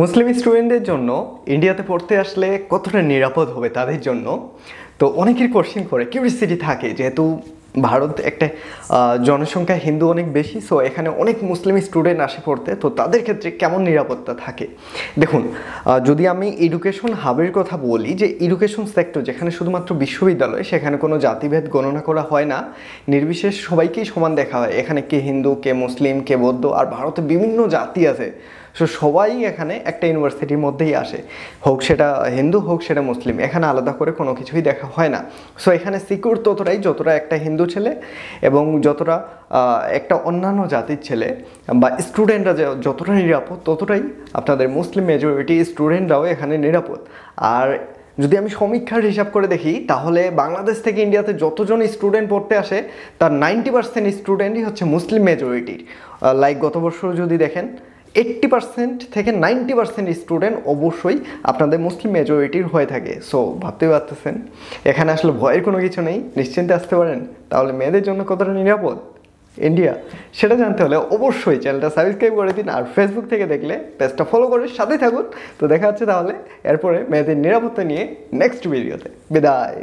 মুসলিম স্টুডেন্টদের জন্য ইন্ডিয়াতে পড়তে আসলে কতটা নিরাপদ হবে তাদের জন্য? তো অনেকের কোশ্চিন করে কিউরিয়াসিটি থাকে, যেহেতু ভারত একটা জনসংখ্যা হিন্দু অনেক বেশি সো এখানে অনেক মুসলিম স্টুডেন্ট আসে পড়তে, তো তাদের ক্ষেত্রে কেমন নিরাপত্তা থাকে? দেখুন যদি আমি এডুকেশন হাবের কথা বলি, যে এডুকেশন সেক্টর যেখানে শুধুমাত্র বিশ্ববিদ্যালয়, সেখানে কোনো জাতিভেদ গণনা করা হয় না, নির্বিশেষ সবাইকেই সমান দেখা হয়। এখানে কে হিন্দু, কে মুসলিম, কে বৌদ্ধ, আর ভারতে বিভিন্ন জাতি আছে সো সবাই এখানে একটা ইউনিভার্সিটির মধ্যেই আসে। হোক সেটা হিন্দু, হোক সেটা মুসলিম, এখানে আলাদা করে কোনো কিছুই দেখা হয় না। সো এখানে সিকিউর ততটাই যতটা একটা হিন্দু ছেলে এবং যতটা একটা অন্যান্য জাতির ছেলে বা স্টুডেন্টরা যতটা নিরাপদ, ততটাই আপনাদের মুসলিম মেজরিটি স্টুডেন্টরাও এখানে নিরাপদ। আর যদি আমি সমীক্ষার হিসাব করে দেখি, তাহলে বাংলাদেশ থেকে ইন্ডিয়াতে যতজন স্টুডেন্ট পড়তে আসে, তার নাইনটি পার্সেন্ট স্টুডেন্টই হচ্ছে মুসলিম মেজরিটির লাইক গত বছর যদি দেখেন এইট্টি পার্সেন্ট থেকে নাইনটি পার্সেন্ট স্টুডেন্ট অবশ্যই আপনাদের মুসলিম মেজরিটির হয়ে থাকে। সো ভাবতেই পারতেছেন। এখানে আসলে ভয়ের কোনো কিছু নেই। নিশ্চিন্তে আসতে পারেন। তাহলে মেয়েদের জন্য কতটা নিরাপদ? ইন্ডিয়া সেটা জানতে হলে অবশ্যই চ্যানেলটা সাবস্ক্রাইব করে দিন আর ফেসবুক থেকে দেখলে পেজটা ফলো করে সাথে থাকুন। তো দেখা হচ্ছে তাহলে। এরপরে মেয়েদের নিরাপত্তা নিয়ে নেক্সট ভিডিওতে বিদায়।